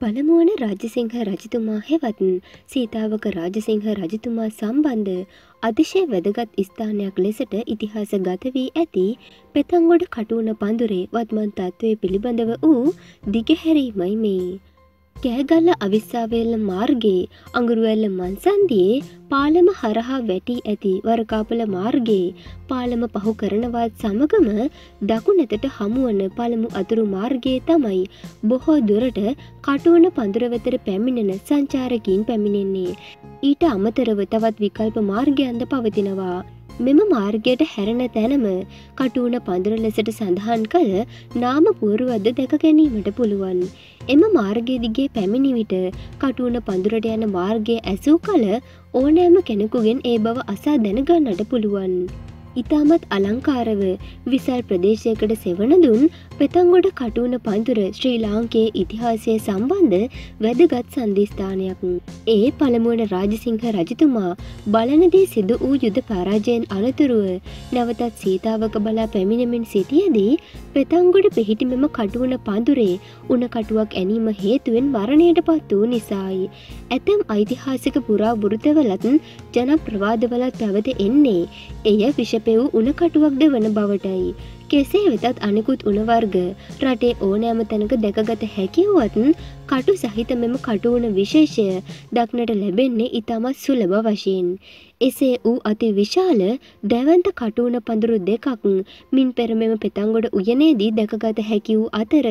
පළමුවන රාජසිංහ රජතුමා හෙවත් සීතාවක රාජසිංහ රජතුමා සම්බන්ධ අතිශය වැදගත් ස්ථානයක් ලෙසට ඉතිහාස ගත වී ඇති පෙතංගොඩ කටුවන පඳුරේ වත්මන් තත්ත්වය පිළිබඳව වූ දිගහැරීමයි මේ. කෑගල්ල අවිස්සාවේල්ල මාර්ගයේ අඟුරුවැල්ල මන්සන්දියේ පාලම හරහා වැටී ඇති වරකාපල මාර්ගයේ පාලම පහු කරනවත් සමගම දකුණෙතට හමුවන පළමු අතුරු මාර්ගයේ තමයි බොහෝ දුරට කටුවන පඳුර වෙතර පැමිණෙන සංචාරකින් පැමිණෙන්නේ. ඊට අමතරව තවත් විකල්ප මාර්ගයන්ද පවතිනවා. මෙම මාර්ගයට හැරෙන තැනම කටුවන පඳුර ලෙසට සඳහන් කළ නාම පුවරුවද්ද දැක ගැනීමට පුළුවන්. එම මාර්ගය දිගේ පැමිණි විට කටුවන පඳුරට යන මාර්ගය ඇසූ කළ ඕනෑම කෙනෙකුගෙන් ඒ බව අසා දැනගන්නට පුළුවන්. ඉතාමත් අලංකාරව විසල් ප්‍රදේශයකට සෙවන දුන් පෙතංගොඩ කටුවන පන්තුර ශ්‍රී ලාංකයේ ඉතිහාසය සම්බන්ධ වැදගත් සන්ධස්ථානයක්. ඒ පළමුුවන රාජසිංහ රජතුමා බලනදී සිදු වූ යුද පරාජයෙන් අනතුරුව නැවතත් සීතාවක බලා පැමිණෙමින් සිටියදී පෙතංගොඩ පිහිටි මෙම කටුවන පඳුරේ උන කටුවක් ඇනීම හේතුවෙන් මරණයට පත් වූ නිසායි. ඇතැම් ඓතිහාසික පුරා වෘතවලත් ජන ප්‍රවාදවලත් පැවත එන්නේ එය විෂ පැවූ උනකටුවක්ද වන බවටයි. කෙසේ වෙතත් අනෙකුත් උනවර්ග රටේ ඕනෑම තැනක දැකගත හැකිවුවත් කටු සහිත මෙම කටුවන විශේෂය දක්නට ලැබෙන්නේ ඉතාමත් සුලබ වශයෙන්. එසේ වූ අති විශාල දැවන්ත කටුවන පඳුරු දෙකක් මින් පෙරමෙම පෙතංගොඩ උයනේදී දැකගත හැකි වූ අතර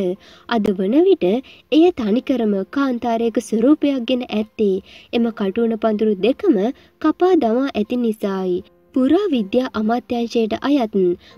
අද වන විට එය තනිකරම කාන්තාරයක ස්වරූපයක් ගෙන ඇත්තේ එම කටුවන පඳුරු දෙකම කපා දමා ඇති නිසායි. පුරා විද්‍යා අමාත්‍යංශයට අයත්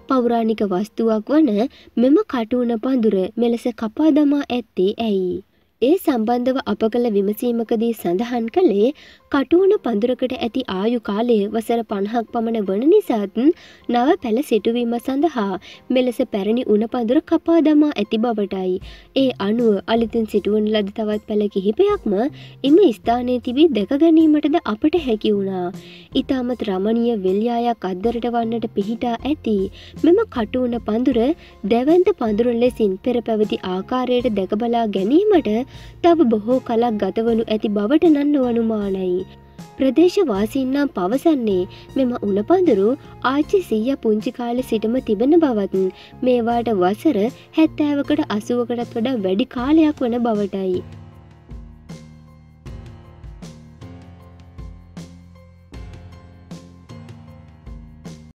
පෞරාණික වස්තුවක් වන මෙම කටුවන පඳුර මෙලෙස කපා දමා ඇත්තේ ඇයි. ඒ සම්බන්ධව අප කළ විමසීමකදී සඳහන් කළේ කටුවන පඳුරකට ඇති ආයු කාලය වසර පණහක් පමණ වන නිසාත් නව පැළ සිටුවීම සඳහා මෙලෙස පැරණි උන පඳුර කපා දමා ඇති බවටයි. ඒ අනුව අලිතින් සිටුවන ලද තවත් පැළ කිහිපයක්ම එම ස්ථානයේ තිබී දැක ගැනීමටද අපට හැකි වුණා. ඉතාමත් රමණීය වෙල්යායක් අද්දරට වන්නට පිහිටා ඇති මෙම කටුවන පඳුර දැවන්ත පඳුර ලෙසින් පෙර පැවති ආකාරයට දැකබලා ගැනීමට තව බොහෝ කලක් ගතවනු ඇති බවට නන්න වනුමානයි. ප්‍රදේශවාසින්නම් පවසන්නේ මෙම උනපඳුරු ආච්චි සීය පුංචි කාල සිටම තිබෙන බවත් මේවාට වසර හැත්තෑවකට අසුවකටත් වඩා වැඩි කාලයක් වන බවටයි.